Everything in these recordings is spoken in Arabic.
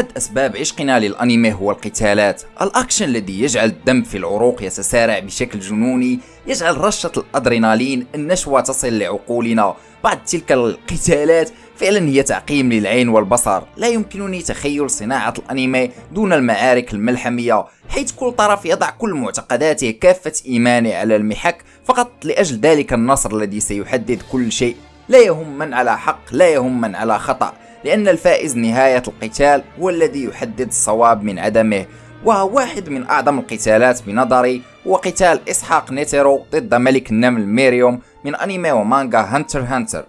أحد أسباب عشقنا للأنمي هو القتالات. الأكشن الذي يجعل الدم في العروق يتسارع بشكل جنوني يجعل رشة الأدرينالين النشوة تصل لعقولنا. بعض تلك القتالات فعلا هي تعقيم للعين والبصر. لا يمكنني تخيل صناعة الأنمي دون المعارك الملحمية. حيث كل طرف يضع كل معتقداته كافة إيمانه على المحك فقط لأجل ذلك النصر الذي سيحدد كل شيء. لا يهم من على حق لا يهم من على خطأ. لأن الفائز نهاية القتال هو الذي يحدد الصواب من عدمه وواحد من أعظم القتالات بنظري هو قتال إسحاق نيتيرو ضد ملك النمل ميريوم من أنمي ومانجا هانتر هانتر.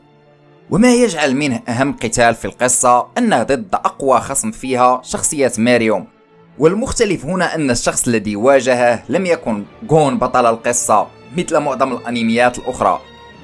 وما يجعل منه أهم قتال في القصة أنه ضد أقوى خصم فيها شخصية ميريوم. والمختلف هنا أن الشخص الذي واجهه لم يكن جون بطل القصة مثل معظم الأنميات الأخرى.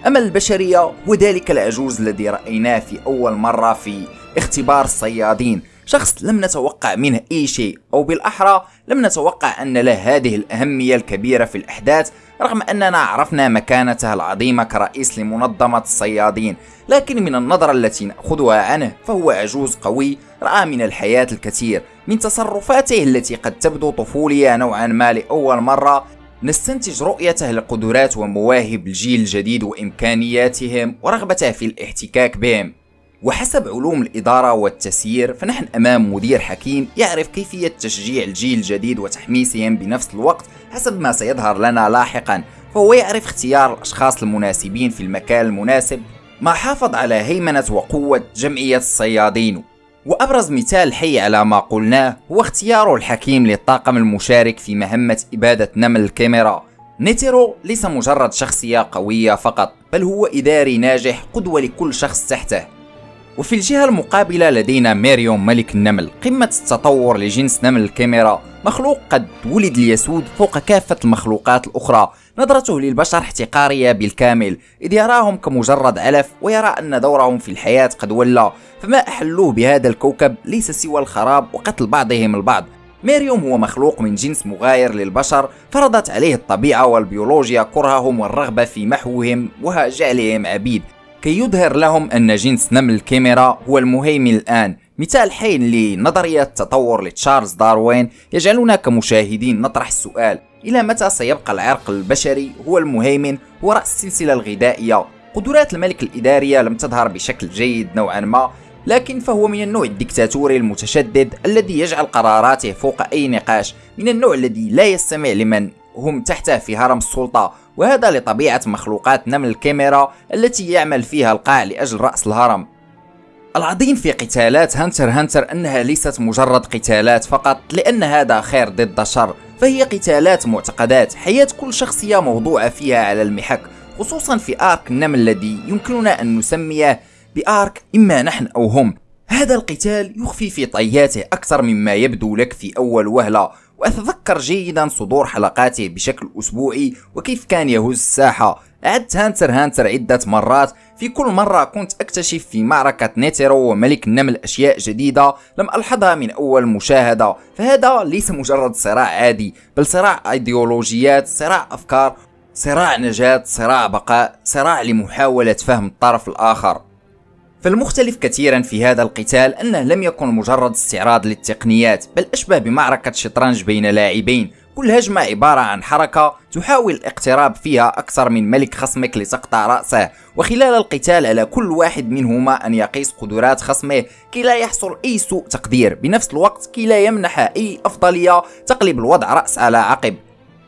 أما البشرية هو ذلك العجوز الذي رأيناه في أول مرة في اختبار الصيادين. شخص لم نتوقع منه أي شيء أو بالأحرى لم نتوقع أن له هذه الأهمية الكبيرة في الأحداث رغم أننا عرفنا مكانته العظيمة كرئيس لمنظمة الصيادين. لكن من النظرة التي نأخذها عنه فهو عجوز قوي رأى من الحياة الكثير. من تصرفاته التي قد تبدو طفولية نوعا ما لأول مرة نستنتج رؤيته لقدرات ومواهب الجيل الجديد وإمكانياتهم ورغبته في الاحتكاك بهم. وحسب علوم الإدارة والتسيير فنحن أمام مدير حكيم يعرف كيفية تشجيع الجيل الجديد وتحميسهم بنفس الوقت حسب ما سيظهر لنا لاحقا. فهو يعرف اختيار الأشخاص المناسبين في المكان المناسب ما حافظ على هيمنة وقوة جمعية الصيادين. وأبرز مثال حي على ما قلناه هو اختياره الحكيم للطاقم المشارك في مهمة إبادة نمل الكاميرا. نيتيرو ليس مجرد شخصية قوية فقط بل هو إداري ناجح قدوة لكل شخص تحته. وفي الجهة المقابلة لدينا ميريوم ملك النمل قمة التطور لجنس نمل الكيميرا. مخلوق قد ولد ليسود فوق كافة المخلوقات الأخرى. نظرته للبشر احتقارية بالكامل إذ يراهم كمجرد علف ويرى أن دورهم في الحياة قد ولى فما أحلوه بهذا الكوكب؟ ليس سوى الخراب وقتل بعضهم البعض. ميريوم هو مخلوق من جنس مغاير للبشر. فرضت عليه الطبيعة والبيولوجيا كرههم والرغبة في محوهم وجعلهم عبيد كي يظهر لهم أن جنس نمل الكاميرا هو المهيمن الآن. مثال حي لنظرية التطور لتشارلز داروين يجعلنا كمشاهدين نطرح السؤال إلى متى سيبقى العرق البشري هو المهيمن ورأس السلسلة الغذائية؟ قدرات الملك الإدارية لم تظهر بشكل جيد نوعا ما لكن فهو من النوع الدكتاتوري المتشدد الذي يجعل قراراته فوق أي نقاش من النوع الذي لا يستمع لمن هم تحته في هرم السلطة وهذا لطبيعة مخلوقات نمل الكيميرا التي يعمل فيها القاع لأجل رأس الهرم. العظيم في قتالات هانتر هانتر أنها ليست مجرد قتالات فقط لأن هذا خير ضد شر فهي قتالات معتقدات حياة كل شخصية موضوعة فيها على المحك خصوصا في arc النمل الذي يمكننا أن نسميه ب arc إما نحن أو هم. هذا القتال يخفي في طياته أكثر مما يبدو لك في أول وهلة. وأتذكر جيدا صدور حلقاته بشكل أسبوعي وكيف كان يهز الساحة. أعدت هانتر هانتر عدة مرات. في كل مرة كنت أكتشف في معركة نيتيرو وملك النمل أشياء جديدة لم ألحظها من أول مشاهدة. فهذا ليس مجرد صراع عادي بل صراع أيديولوجيات صراع أفكار صراع نجاة صراع بقاء صراع لمحاولة فهم الطرف الآخر. فالمختلف كثيرا في هذا القتال أنه لم يكن مجرد استعراض للتقنيات بل أشبه بمعركة شطرنج بين لاعبين. كل هجمة عبارة عن حركة تحاول الاقتراب فيها أكثر من ملك خصمك لتقطع رأسه. وخلال القتال على كل واحد منهما أن يقيس قدرات خصمه كي لا يحصل أي سوء تقدير. بنفس الوقت كي لا يمنح أي أفضلية تقلب الوضع رأس على عقب.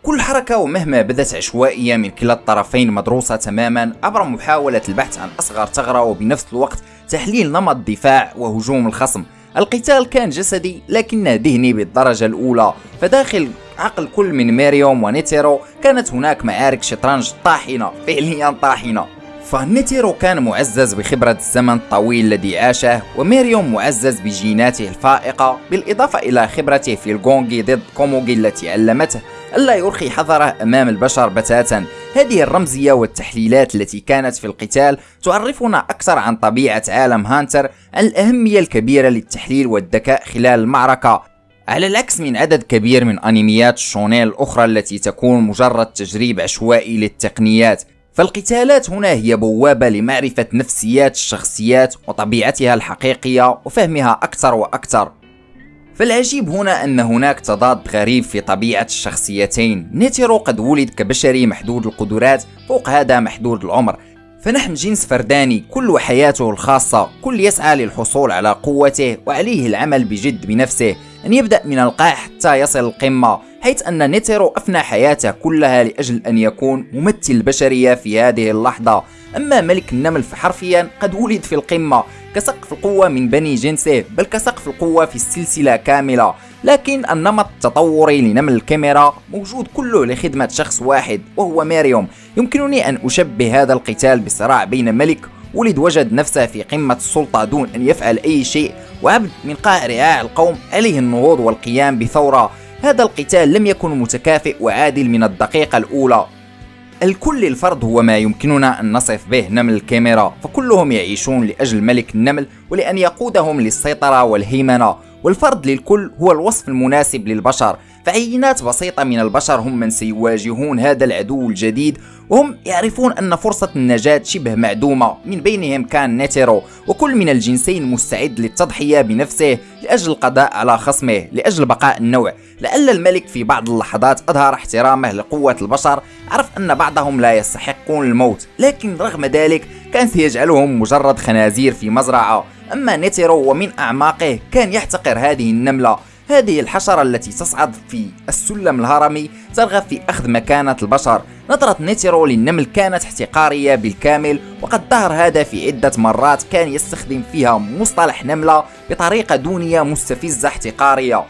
كل حركة ومهما بدت عشوائية من كلا الطرفين مدروسة تماما عبر محاولة البحث عن أصغر ثغرة وبنفس الوقت تحليل نمط دفاع وهجوم الخصم. القتال كان جسدي لكنه ذهني بالدرجة الأولى. فداخل عقل كل من ميريوم ونيتيرو كانت هناك معارك شطرنج طاحنة فعليا طاحنة. فنيتيرو كان معزز بخبرة الزمن الطويل الذي عاشه وميريوم معزز بجيناته الفائقة بالإضافة إلى خبرته في الجونجي ضد كوموغي التي علمته. ألا يرخي حذره أمام البشر بتاتا. هذه الرمزية والتحليلات التي كانت في القتال تعرفنا أكثر عن طبيعة عالم هانتر عن الأهمية الكبيرة للتحليل والذكاء خلال المعركة. على العكس من عدد كبير من أنميات الشونين الأخرى التي تكون مجرد تجريب عشوائي للتقنيات فالقتالات هنا هي بوابة لمعرفة نفسيات الشخصيات وطبيعتها الحقيقية وفهمها أكثر وأكثر. فالعجيب هنا أن هناك تضاد غريب في طبيعة الشخصيتين. نيتيرو قد ولد كبشري محدود القدرات فوق هذا محدود العمر. فنحن جنس فرداني كل وحياته الخاصة كل يسعى للحصول على قوته وعليه العمل بجد بنفسه. أن يبدأ من القاع حتى يصل القمة حيث أن نيتيرو أفنى حياته كلها لأجل أن يكون ممثل البشرية في هذه اللحظة. أما ملك النمل فحرفيا قد ولد في القمة كسقف القوة من بني جنسه بل كسقف القوة في السلسلة كاملة. لكن النمط التطوري لنمل الكاميرا موجود كله لخدمة شخص واحد وهو ماريوم. يمكنني أن أشبه هذا القتال بصراع بين ملك ولد وجد نفسه في قمة السلطة دون أن يفعل أي شيء وعبد من قاع رعاع القوم عليه النهوض والقيام بثورة. هذا القتال لم يكن متكافئ وعادل من الدقيقة الأولى. الكل الفرد هو ما يمكننا أن نصف به نمل الكاميرا فكلهم يعيشون لأجل ملك النمل ولأن يقودهم للسيطرة والهيمنة. والفرد للكل هو الوصف المناسب للبشر فعينات بسيطة من البشر هم من سيواجهون هذا العدو الجديد وهم يعرفون أن فرصة النجاة شبه معدومة من بينهم كان نيتيرو وكل من الجنسين مستعد للتضحية بنفسه لأجل القضاء على خصمه لأجل بقاء النوع. لعل الملك في بعض اللحظات أظهر احترامه لقوة البشر عرف أن بعضهم لا يستحقون الموت لكن رغم ذلك كان سيجعلهم مجرد خنازير في مزرعة. أما نيتيرو ومن أعماقه كان يحتقر هذه النملة. هذه الحشرة التي تصعد في السلم الهرمي ترغب في أخذ مكانة البشر. نظرة نيتيرو للنمل كانت احتقارية بالكامل وقد ظهر هذا في عدة مرات كان يستخدم فيها مصطلح نملة بطريقة دونية مستفزة احتقارية.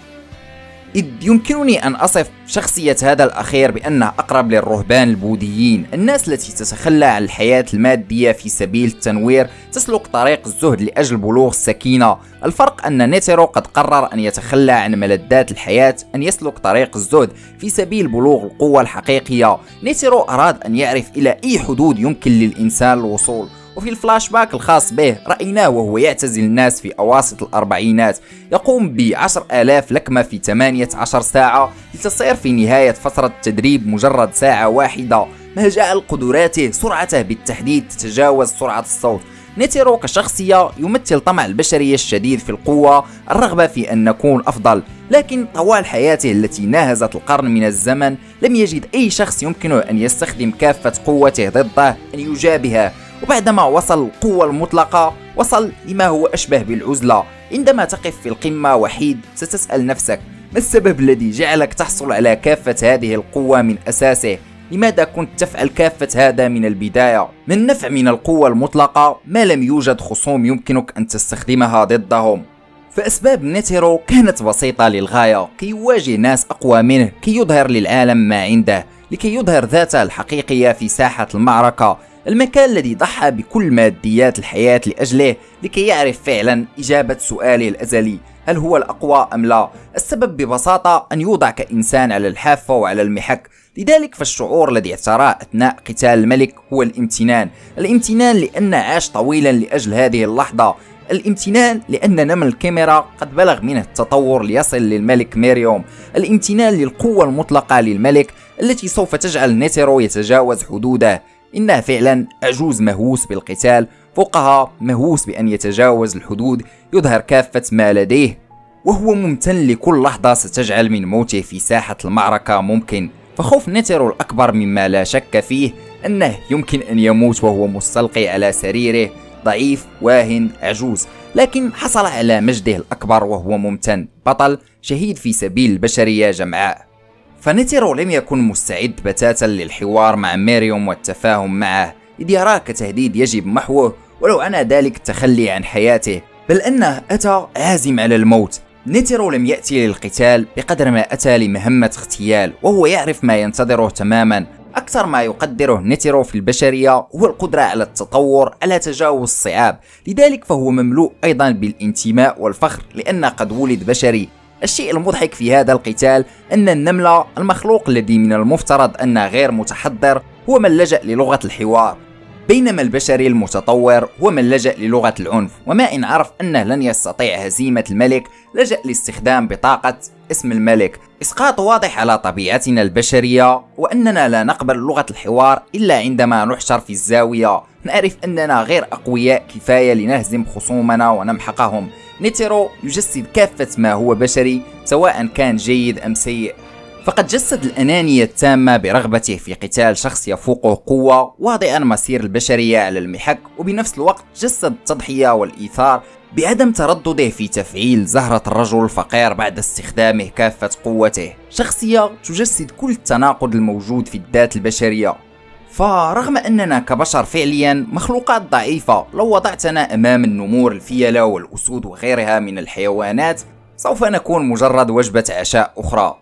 إذ يمكنني أن أصف شخصية هذا الأخير بأنه أقرب للرهبان البوذيين. الناس التي تتخلى عن الحياة المادية في سبيل التنوير تسلك طريق الزهد لأجل بلوغ السكينة. الفرق أن نيتيرو قد قرر أن يتخلى عن ملذات الحياة أن يسلك طريق الزهد في سبيل بلوغ القوة الحقيقية. نيتيرو أراد أن يعرف إلى أي حدود يمكن للإنسان الوصول. وفي الفلاش باك الخاص به رأيناه وهو يعتزل الناس في أواسط الأربعينات. يقوم بعشر آلاف لكمة في 18 ساعة لتصير في نهاية فترة التدريب مجرد ساعة واحدة. جعل قدراته سرعته بالتحديد تتجاوز سرعة الصوت. نيتيرو كشخصية يمثل طمع البشرية الشديد في القوة الرغبة في أن نكون أفضل. لكن طوال حياته التي ناهزت القرن من الزمن لم يجد أي شخص يمكنه أن يستخدم كافة قوته ضده أن يجابهه. وبعدما وصل القوة المطلقة وصل لما هو أشبه بالعزلة. عندما تقف في القمة وحيد ستسأل نفسك ما السبب الذي جعلك تحصل على كافة هذه القوة من أساسه؟ لماذا كنت تفعل كافة هذا من البداية؟ ما النفع من القوة المطلقة؟ ما لم يوجد خصوم يمكنك أن تستخدمها ضدهم. فأسباب نيتيرو كانت بسيطة للغاية. كي يواجه ناس أقوى منه كي يظهر للعالم ما عنده لكي يظهر ذاته الحقيقية في ساحة المعركة. المكان الذي ضحى بكل ماديات الحياة لأجله لكي يعرف فعلا إجابة سؤاله الأزلي. هل هو الأقوى أم لا؟ السبب ببساطة أن يوضع كإنسان على الحافة وعلى المحك. لذلك فالشعور الذي اعتراه أثناء قتال الملك هو الامتنان. الامتنان لأن عاش طويلا لأجل هذه اللحظة. الامتنان لأن نمل الكيميرا قد بلغ منه التطور ليصل للملك ميريوم. الامتنان للقوة المطلقة للملك التي سوف تجعل نيتيرو يتجاوز حدوده. إنه فعلا عجوز مهووس بالقتال فوقها مهووس بأن يتجاوز الحدود يظهر كافة ما لديه وهو ممتن لكل لحظة ستجعل من موته في ساحة المعركة ممكن. فخوف نيتيرو الأكبر مما لا شك فيه أنه يمكن أن يموت وهو مستلقي على سريره ضعيف واهن عجوز لكن حصل على مجده الأكبر وهو ممتن. بطل شهيد في سبيل البشرية جمعاء. فنيتيرو لم يكن مستعد بتاتا للحوار مع ميريوم والتفاهم معه إذ يراه كتهديد يجب محوه ولو عنى ذلك التخلي عن حياته. بل أنه أتى عازم على الموت. نيتيرو لم يأتي للقتال بقدر ما أتى لمهمة اغتيال وهو يعرف ما ينتظره تماما. أكثر ما يقدره نيتيرو في البشرية هو القدرة على التطور على تجاوز الصعاب. لذلك فهو مملوء أيضا بالانتماء والفخر لأنه قد ولد بشري. الشيء المضحك في هذا القتال أن النملة المخلوق الذي من المفترض أنه غير متحضر هو من لجأ للغة الحوار. بينما البشري المتطور هو من لجأ للغة العنف وما إن عرف أنه لن يستطيع هزيمة الملك لجأ لاستخدام بطاقة اسم الملك. إسقاط واضح على طبيعتنا البشرية وأننا لا نقبل لغة الحوار إلا عندما نحشر في الزاوية. نعرف أننا غير أقوياء كفاية لنهزم خصومنا ونمحقهم. نيتيرو يجسد كافة ما هو بشري سواء كان جيد أم سيء. فقد جسد الأنانية التامة برغبته في قتال شخص يفوقه قوة واضعا مسير البشرية على المحك وبنفس الوقت جسد التضحية والإيثار بعدم تردده في تفعيل زهرة الرجل الفقير بعد استخدامه كافة قوته. شخصية تجسد كل التناقض الموجود في الذات البشرية. فرغم أننا كبشر فعليا مخلوقات ضعيفة لو وضعتنا أمام النمور الفيلة والأسود وغيرها من الحيوانات سوف نكون مجرد وجبة عشاء أخرى.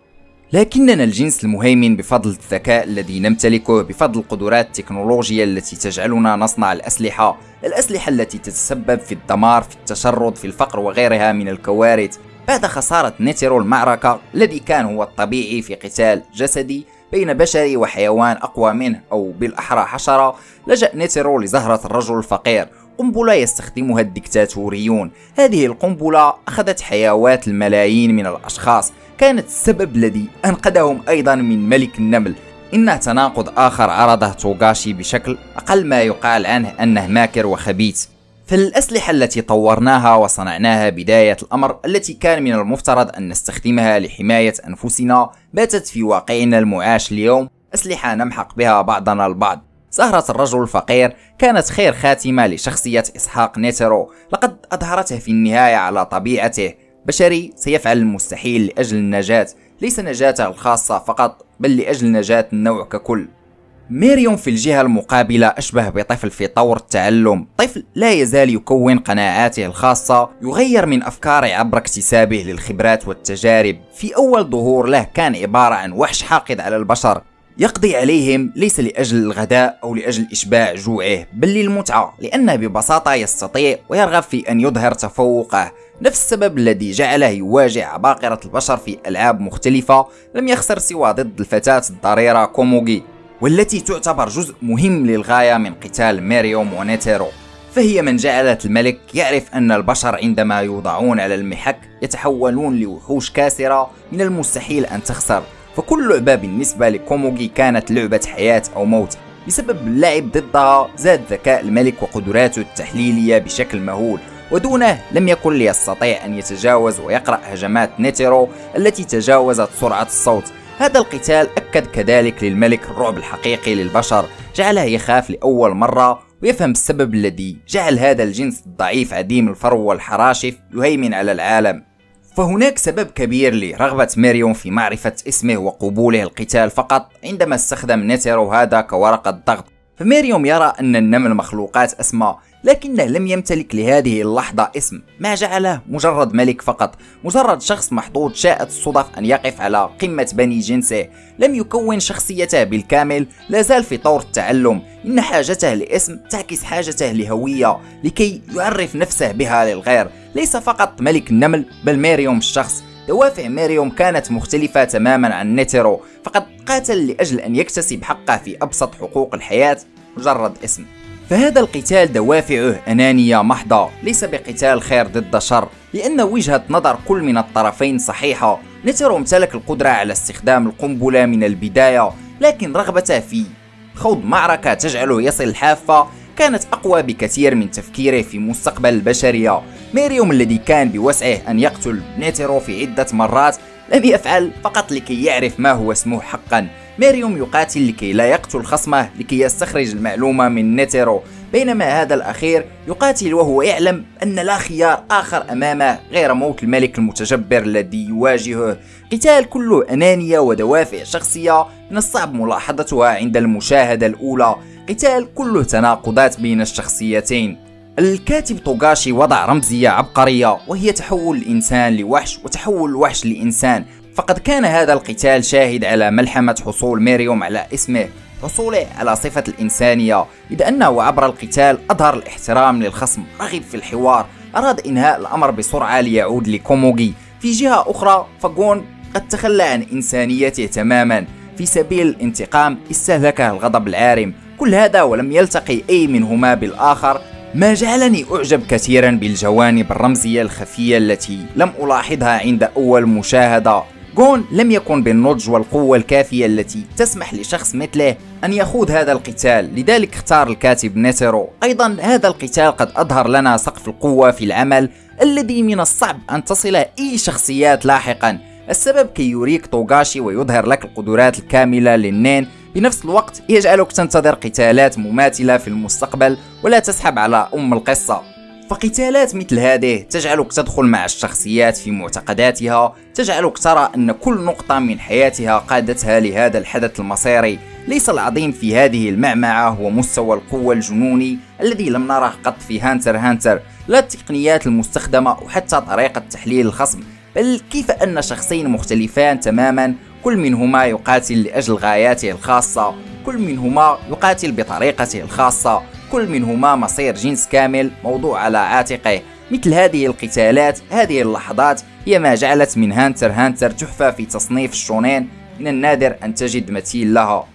لكننا الجنس المهيمن بفضل الذكاء الذي نمتلكه بفضل القدرات التكنولوجية التي تجعلنا نصنع الأسلحة الأسلحة التي تتسبب في الدمار في التشرد في الفقر وغيرها من الكوارث. بعد خسارة نيترو المعركة الذي كان هو الطبيعي في قتال جسدي بين بشري وحيوان أقوى منه أو بالأحرى حشرة لجأ نيترو لزهرة الرجل الفقير. قنبلة يستخدمها الدكتاتوريون. هذه القنبلة أخذت حيوات الملايين من الأشخاص. كانت السبب الذي أنقذهم أيضا من ملك النمل. إنه تناقض آخر عرضة توغاشي بشكل أقل ما يقال عنه أنه ماكر وخبيث. فالأسلحة التي طورناها وصنعناها بداية الأمر التي كان من المفترض أن نستخدمها لحماية أنفسنا باتت في واقعنا المعاش اليوم أسلحة نمحق بها بعضنا البعض. زهرة الرجل الفقير كانت خير خاتمة لشخصية إسحاق نيترو. لقد أظهرته في النهاية على طبيعته. بشري سيفعل المستحيل لأجل النجاة ليس نجاته الخاصة فقط بل لأجل نجاة النوع ككل. ميريوم في الجهة المقابلة أشبه بطفل في طور التعلم طفل لا يزال يكون قناعاته الخاصة يغير من أفكاره عبر اكتسابه للخبرات والتجارب. في أول ظهور له كان عبارة عن وحش حاقد على البشر يقضي عليهم ليس لأجل الغذاء أو لأجل إشباع جوعه بل للمتعة لأنه ببساطة يستطيع ويرغب في أن يظهر تفوقه. نفس السبب الذي جعله يواجه عباقرة البشر في ألعاب مختلفة لم يخسر سوى ضد الفتاة الضريرة كوموغي. والتي تعتبر جزء مهم للغاية من قتال ميريوم ونيتيرو فهي من جعلت الملك يعرف أن البشر عندما يوضعون على المحك يتحولون لوحوش كاسرة من المستحيل أن تخسر فكل لعبة بالنسبة لكوموغي كانت لعبة حياة أو موت. بسبب اللعب ضدها زاد ذكاء الملك وقدراته التحليلية بشكل مهول ودونه لم يكن ليستطيع أن يتجاوز ويقرأ هجمات نيتيرو التي تجاوزت سرعة الصوت. هذا القتال أكد كذلك للملك الرعب الحقيقي للبشر جعله يخاف لأول مرة ويفهم السبب الذي جعل هذا الجنس الضعيف عديم الفرو والحراشف يهيمن على العالم. فهناك سبب كبير لرغبة ميريوم في معرفة اسمه وقبوله القتال فقط عندما استخدم نيتيرو هذا كورقة ضغط. فميريوم يرى أن النمل مخلوقات أسمى لكنه لم يمتلك لهذه اللحظة اسم ما جعله مجرد ملك فقط مجرد شخص محظوظ شاءت الصدف أن يقف على قمة بني جنسه. لم يكون شخصيته بالكامل لا زال في طور التعلم. إن حاجته لاسم تعكس حاجته لهوية لكي يعرف نفسه بها للغير. ليس فقط ملك النمل بل ميريوم الشخص. دوافع ميريوم كانت مختلفة تماما عن نيترو. فقد قاتل لأجل أن يكتسب حقه في أبسط حقوق الحياة مجرد اسم. فهذا القتال دوافعه أنانية محضة ليس بقتال خير ضد شر لأن وجهة نظر كل من الطرفين صحيحة. نترو امتلك القدرة على استخدام القنبلة من البداية لكن رغبته في خوض معركة تجعله يصل الحافة كانت أقوى بكثير من تفكيره في مستقبل البشرية. ميريوم الذي كان بوسعه أن يقتل نيترو في عدة مرات لم يفعل فقط لكي يعرف ما هو اسمه حقا. ميريوم يقاتل لكي لا يقتل خصمه لكي يستخرج المعلومة من نيتيرو بينما هذا الأخير يقاتل وهو يعلم أن لا خيار آخر أمامه غير موت الملك المتجبر الذي يواجهه. قتال كله أنانية ودوافع شخصية من الصعب ملاحظتها عند المشاهدة الأولى. قتال كله تناقضات بين الشخصيتين. الكاتب توغاشي وضع رمزية عبقرية وهي تحول الإنسان لوحش وتحول الوحش لإنسان. فقد كان هذا القتال شاهد على ملحمة حصول ميريوم على اسمه حصوله على صفة الإنسانية إذ أنه عبر القتال أظهر الاحترام للخصم رغب في الحوار أراد إنهاء الأمر بسرعة ليعود لكوموغي. في جهة أخرى فغون قد تخلى عن إنسانيته تماما. في سبيل الانتقام استهلكه الغضب العارم كل هذا ولم يلتقي أي منهما بالآخر. ما جعلني أعجب كثيرا بالجوانب الرمزية الخفية التي لم ألاحظها عند أول مشاهدة. غون لم يكن بالنضج والقوة الكافية التي تسمح لشخص مثله أن يخوض هذا القتال لذلك اختار الكاتب نيترو أيضا هذا القتال قد أظهر لنا سقف القوة في العمل الذي من الصعب أن تصله أي شخصيات لاحقا. السبب كي يريك توغاشي ويظهر لك القدرات الكاملة للنين. بنفس الوقت يجعلك تنتظر قتالات مماثلة في المستقبل ولا تسحب على أم القصة. فقتالات مثل هذه تجعلك تدخل مع الشخصيات في معتقداتها تجعلك ترى أن كل نقطة من حياتها قادتها لهذا الحدث المصيري. ليس العظيم في هذه المعمعة هو مستوى القوة الجنوني الذي لم نره قط في هانتر هانتر لا التقنيات المستخدمة وحتى طريقة تحليل الخصم بل كيف أن شخصين مختلفان تماما كل منهما يقاتل لأجل غاياته الخاصة كل منهما يقاتل بطريقته الخاصة. كل منهما مصير جنس كامل موضوع على عاتقه. مثل هذه القتالات هذه اللحظات هي ما جعلت من هانتر هانتر تحفة في تصنيف الشونين. من النادر أن تجد مثيل لها.